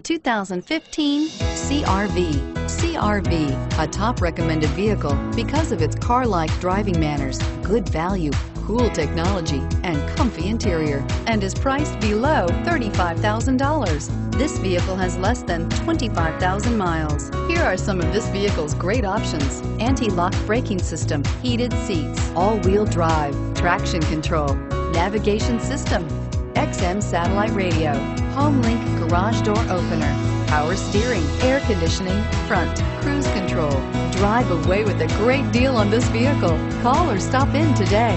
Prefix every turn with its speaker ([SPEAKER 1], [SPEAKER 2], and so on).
[SPEAKER 1] 2015 CRV. CRV, a top recommended vehicle because of its car-like driving manners, good value, cool technology, and comfy interior, and is priced below $35,000. This vehicle has less than 25,000 miles. Here are some of this vehicle's great options. Anti-lock braking system, heated seats, all-wheel drive, traction control, navigation system, XM satellite radio, HomeLink garage door opener, power steering, air conditioning, front, cruise control. Drive away with a great deal on this vehicle. Call or stop in today.